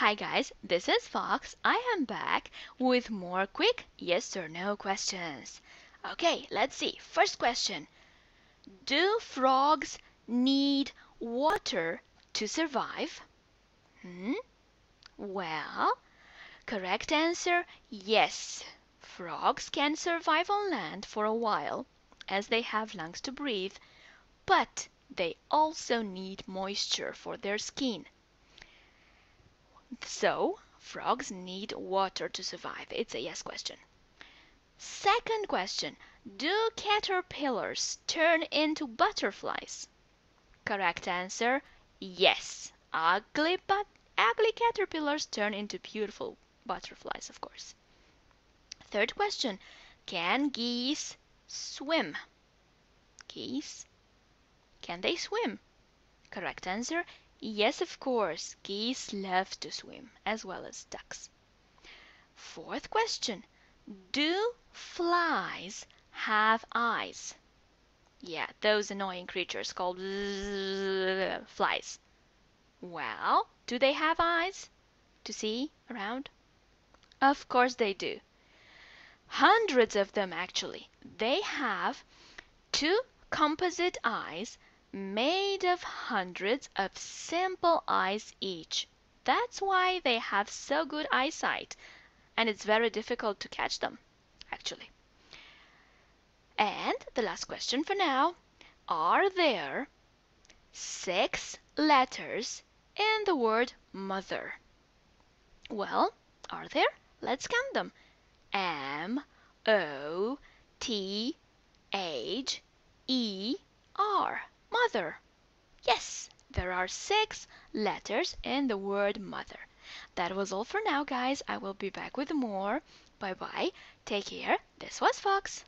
Hi guys, this is Fox. I am back with more quick yes or no questions. Okay, let's see. First question Do frogs need water to survive? Hmm? Well, correct answer yes. Frogs can survive on land for a while, as they have lungs to breathe, but they also need moisture for their skin. So, frogs need water to survive. It's a yes question. Second question Do caterpillars turn into butterflies? Correct answer yes. Ugly but ugly caterpillars turn into beautiful butterflies, of course. Third question Can geese swim? Geese, can they swim? Correct answer Yes, of course. Geese love to swim, as well as ducks. Fourth question Do flies have eyes? Yeah, those annoying creatures called flies. Well, do they have eyes to see around? Of course they do. Hundreds of them, actually. They have two composite eyes made of hundreds of simple eyes each. That's why they have so good eyesight, and it's very difficult to catch them, actually. And the last question for now Are there six letters in the word mother? Well, are there? Let's count them. M O T H E R mother. Yes, there are six letters in the word mother. That was all for now, guys. I will be back with more. Bye bye. Take care. This was Fox.